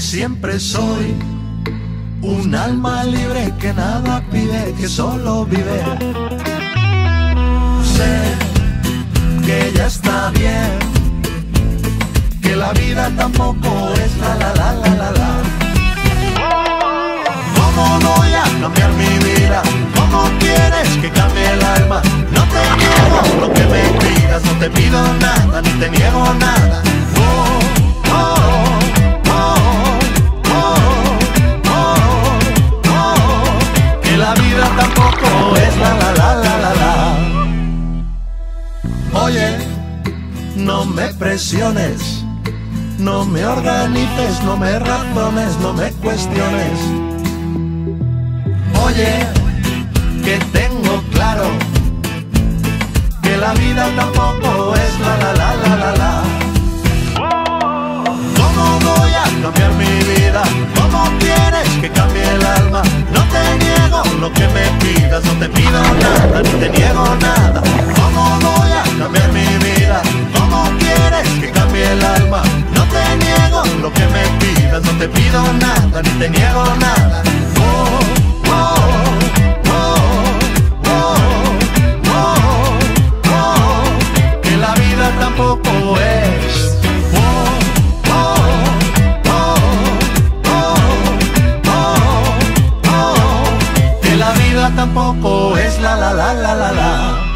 siempre soy un alma libre que nada pide, que solo vive. Sé que ya está bien, que la vida tampoco es la la la la la la. ¿Cómo voy a cambiar mi vida? ¿Cómo quieres que cambie el alma? No te niego lo que me pidas, no te pido nada, ni te niego nada. Me presiones, no me organices, no me razones, no me cuestiones. Oye, que tengo claro que la vida tampoco no te pido nada, ni te niego nada. Oh, oh, oh, que la vida tampoco es. Que la vida tampoco es la la la la la la.